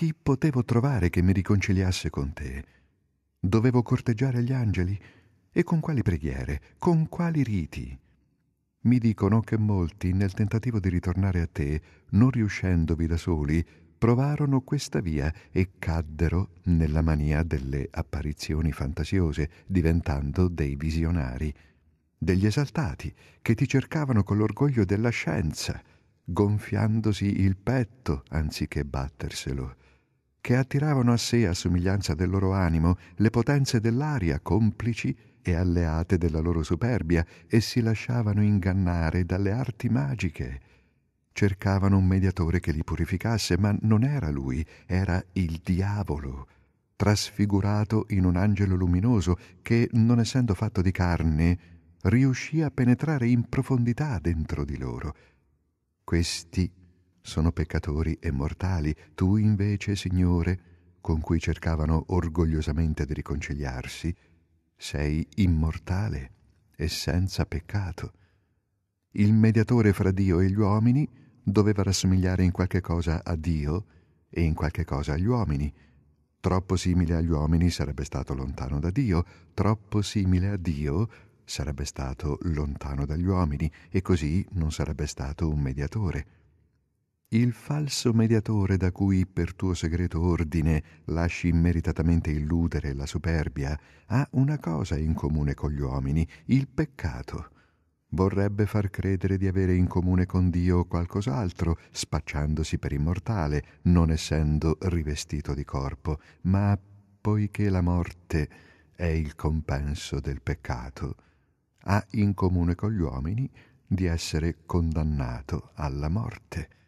chi potevo trovare che mi riconciliasse con te? Dovevo corteggiare gli angeli? E con quali preghiere? Con quali riti? Mi dicono che molti, nel tentativo di ritornare a te, non riuscendovi da soli, provarono questa via e caddero nella mania delle apparizioni fantasiose, diventando dei visionari, degli esaltati che ti cercavano con l'orgoglio della scienza, gonfiandosi il petto anziché batterselo, che attiravano a sé a somiglianza del loro animo le potenze dell'aria complici e alleate della loro superbia e si lasciavano ingannare dalle arti magiche cercavano un mediatore che li purificasse, ma non era lui, era il diavolo, trasfigurato in un angelo luminoso che, non essendo fatto di carne, riuscì a penetrare in profondità dentro di loro. Questi sono peccatori e mortali, tu invece, Signore, con cui cercavano orgogliosamente di riconciliarsi, sei immortale e senza peccato. Il mediatore fra Dio e gli uomini doveva rassomigliare in qualche cosa a Dio e in qualche cosa agli uomini. Troppo simile agli uomini sarebbe stato lontano da Dio, troppo simile a Dio sarebbe stato lontano dagli uomini e così non sarebbe stato un mediatore. Il falso mediatore da cui per tuo segreto ordine lasci immeritatamente illudere la superbia ha una cosa in comune con gli uomini, il peccato. Vorrebbe far credere di avere in comune con Dio qualcos'altro, spacciandosi per immortale, non essendo rivestito di corpo, ma poiché la morte è il compenso del peccato, ha in comune con gli uomini di essere condannato alla morte